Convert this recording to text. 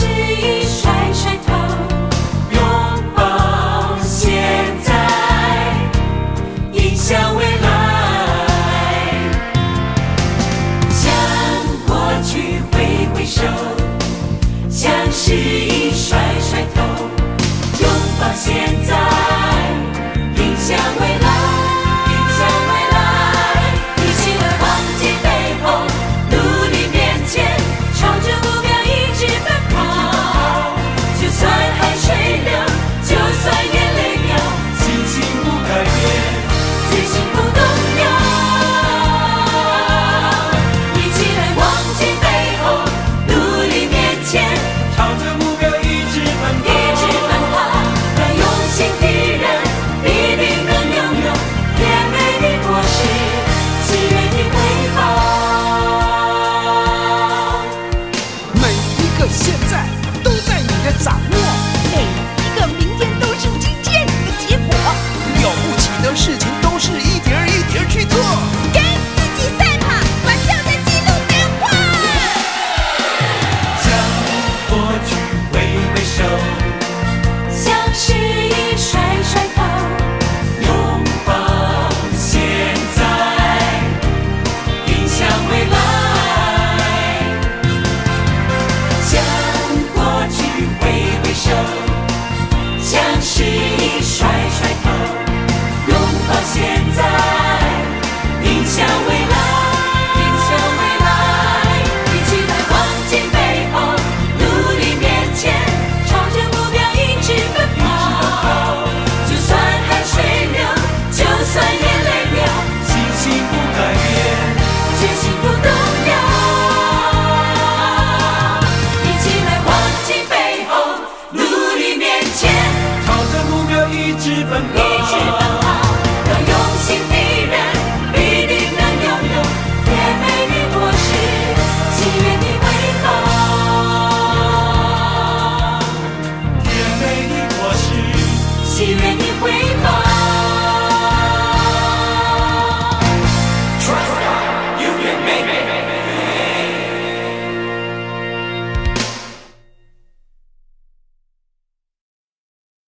是一双 she 报，甜美的果实，喜悦的回报。